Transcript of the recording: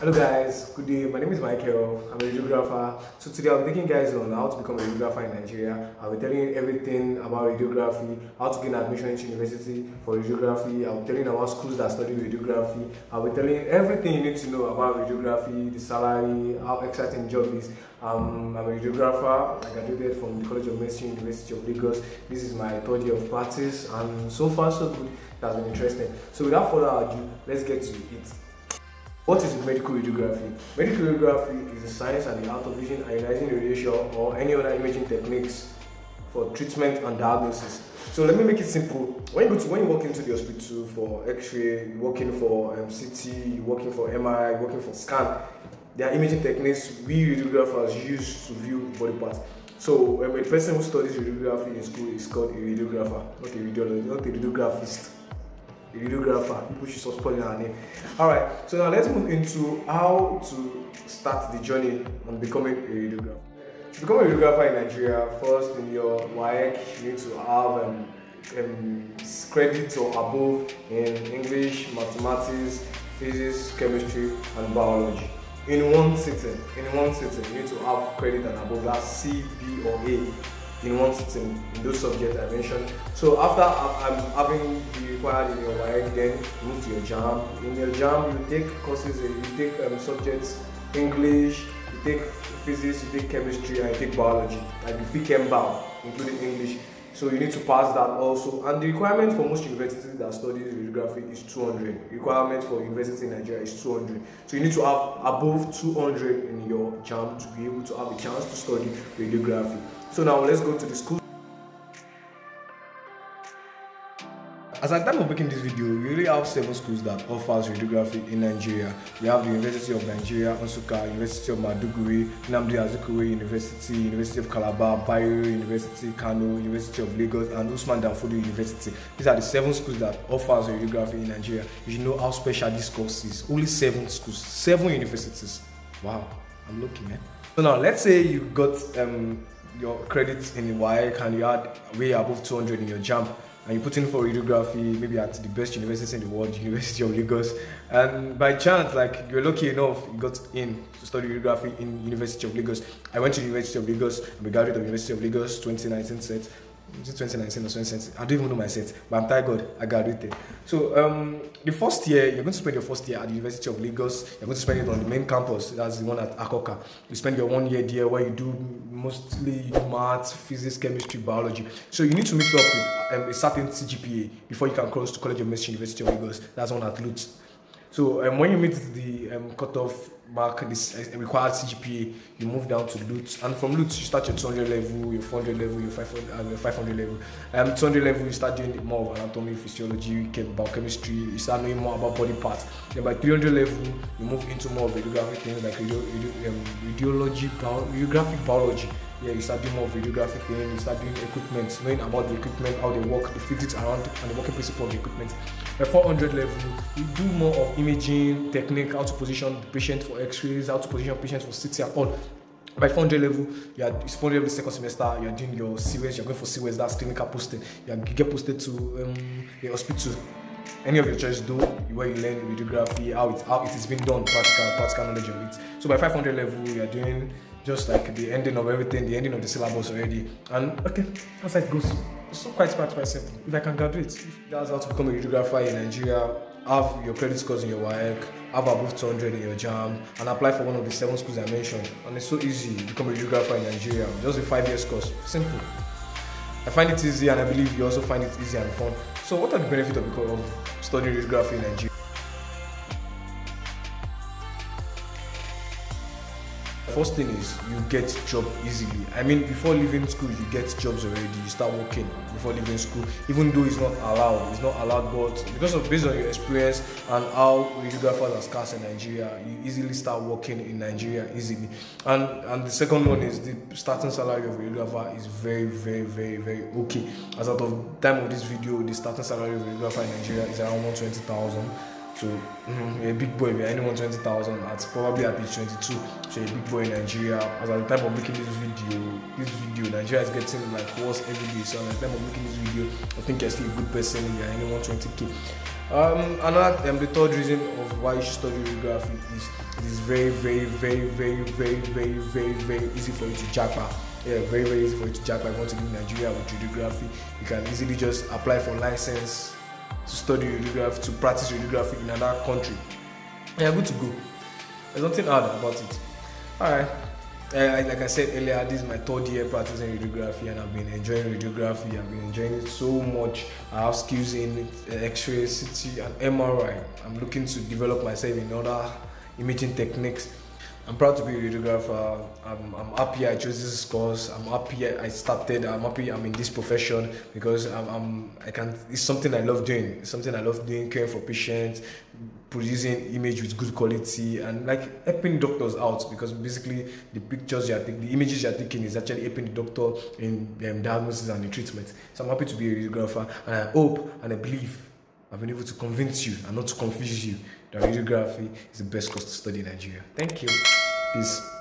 Hello guys, good day. My name is Michael. I'm a radiographer. So today I'll be taking guys on how to become a radiographer in Nigeria. I'll be telling you everything about radiography, how to gain admission into university for radiography. I'll be telling you about schools that study radiography. I'll be telling you everything you need to know about radiography, the salary, how exciting the job is. Um, I'm a radiographer. I graduated from the College of Medicine, University of Lagos. This is my third year of practice, and so far so good. That's been interesting. So without further ado, let's get to it. What is medical radiography? Medical radiography is the science and the art of using ionizing radiation or any other imaging techniques for treatment and diagnosis. So let me make it simple. When you go to when you walk into the hospital for X-ray, you're working for um, CT, you're working for MRI, you're working for scan. There are imaging techniques we radiographers use to view body parts. So um, a person who studies radiography in school is called a radiographer, not a radiologist, not a radiographist a radiographer. People should stop spelling her name. Alright, so now let's move into how to start the journey on becoming a radiographer. To become a radiographer in Nigeria, first in your WAEC, you need to have um, um, credits or above in English, mathematics, physics, chemistry, and biology. In one sitting, in one sitting, you need to have credit and above. that C, B, or A in one sitting in those subjects I mentioned. So after I'm having the required in your WAEC, then you move to your JAMB. In your JAMB, you take courses, you take um, subjects, English, you take physics, you take chemistry, and you take biology, like the FICHEMBAO, including English. So you need to pass that also. And the requirement for most universities that study radiography is 200. Requirement for university in Nigeria is 200. So you need to have above 200 in your JAM to be able to have a chance to study radiography. So now let's go to the school. As at the time of making this video, we really have seven schools that offers radiography in Nigeria. We have the University of Nigeria, Nsukka, University of Maiduguri, Nnamdi Azikiwe University, University of Calabar, Bayero University, Kano, University of Lagos, and Usman Danfodiyo University. These are the seven schools that offers radiography in Nigeria. You know how special this course is. Only seven schools, seven universities. Wow, I'm lucky, man. So now let's say you got um, your credits in WAEC and you had way above 200 in your JAMB and you put in for radiography, maybe at the best university in the world, University of Lagos, and by chance, like you're lucky enough, you got in to study radiography in University of Lagos. I went to University of Lagos, I graduated University of Lagos 2019 set, is it 2019 or 2020? I don't even know my set, but I'm thank God I graduated. So um, the first year, you're going to spend your first year at the University of Lagos. You're going to spend it on the main campus. That's the one at Akoka. You spend your one year there where you do mostly maths, physics, chemistry, biology. So you need to meet up with um, a certain CGPA before you can cross to College of Medicine, University of Lagos. That's one at LUTH. So um, when you meet the um, cutoff mark, this uh, required CGPA, you move down to LUTH, and from LUTH you start your 200 level, your 400 level, your 500, uh, your 500 level. Um, 200 level you start doing more of anatomy, physiology, biochemistry, you start knowing more about body parts. Then by 300 level you move into more of radiographic things like radio, radio, um, radiology, bio, radiographic biology yeah, you start doing more videographic thing, you start doing equipment, knowing about the equipment, how they work, the physics around and the working principle of the equipment. At 400 level, you do more of imaging technique, how to position the patient for x-rays, how to position patients for CT and all. By 400 level, you are it's 400 level second semester, you are doing your SIWES, you're going for SIWES, that's clinical posting. You, are, you get posted to um, hospital any of your choice do where you learn radiography how it how it is being done practical practical knowledge of it so by 500 level you are doing just like the ending of everything, the ending of the syllabus already. And okay, that's how it goes. It's so quite smart myself. If I can graduate, if that's how to become a radiographer in Nigeria, have your credit scores in your WAEC, have above 200 in your JAMB, and apply for one of the seven schools I mentioned. And it's so easy to become a radiographer in Nigeria. Just a five years course. Simple. I find it easy and I believe you also find it easy and fun. So what are the benefits of, of studying radiography in Nigeria? First thing is you get job easily. I mean, before leaving school, you get jobs already. You start working before leaving school, even though it's not allowed. It's not allowed, but because of based on your experience and how radiographers are scarce in Nigeria, you easily start working in Nigeria easily. And and the second one is the starting salary of a radiographer is very, very, very, very okay. As out of time of this video, the starting salary of a radiographer in Nigeria is around one twenty thousand So mm, you're a big boy. If you're anyone 20,000, at probably at age 22, so a big boy in Nigeria. As at the time of making this video, this video, Nigeria is getting like worse every day. So at the time of making this video, I think you're still a good person. You're anyone 20k. Um, another um, the third reason of why you should study radiography is it is very, very, very, very, very, very, very, very easy for you to jackpot. Yeah, very, very easy for you to you want to live in Nigeria with geography, you can easily just apply for license to study radiography, to practice radiography in another country. Yeah, good to go. There's nothing hard about it. Alright. Uh, like I said earlier, this is my third year practicing radiography, and I've been enjoying radiography. I've been enjoying it so much. I have skills in uh, X-ray, CT, and MRI. I'm looking to develop myself in other imaging techniques I'm proud to be a radiographer. I'm, I'm happy I chose this course. I'm happy I started. I'm happy I'm in this profession because I'm, I'm I can. It's something I love doing. It's something I love doing, caring for patients, producing image with good quality, and like helping doctors out because basically the pictures you're taking, the images you're taking is actually helping the doctor in um, diagnosis and the treatment. So I'm happy to be a radiographer, and I hope and I believe I've been able to convince you and not to confuse you that radiography is the best course to study in Nigeria. Thank you. Peace.